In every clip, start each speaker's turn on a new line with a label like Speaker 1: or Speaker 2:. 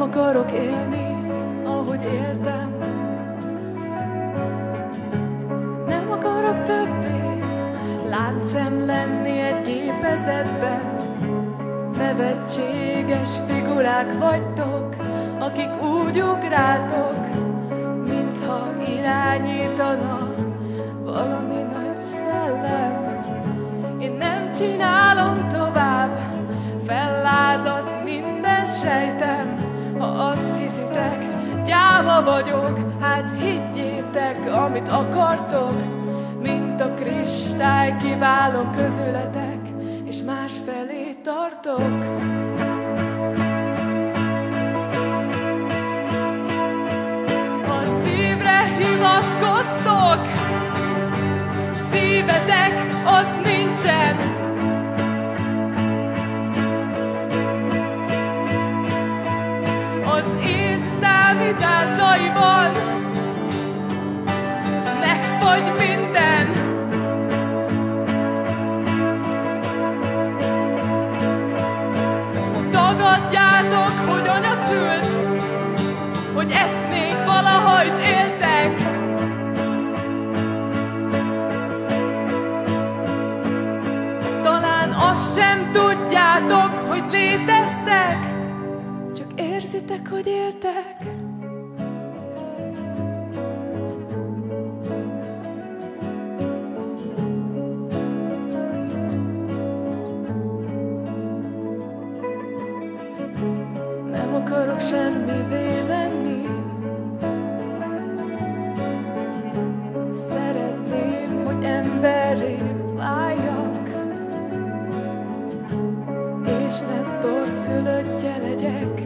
Speaker 1: akarok élni, ahogy éltem. Nem akarok többé láncem lenni egy gépezetben. Nevetséges figurák vagytok, akik úgy ugráltok, mintha irányítana valami nagy szellem. Én nem csinálom tovább, fellázadt minden sejtem, ha azt hiszitek, gyáva vagyok, hát higgyétek, amit akartok, mint a kristály kiváló közületek, és más felé tartok. A szívre hivatkoztok, szívetek az nincsen, számításaiban megfagy minden. Tagadjátok, hogy anya szült, hogy még valaha is éltek. Talán azt sem tudjátok, hogy léteztek, csak érzitek, hogy éltek. Akarok semmivé lenni. Szeretném, hogy emberré váljak, és ne torszülöttje legyek.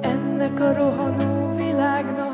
Speaker 1: Ennek a rohanó világnak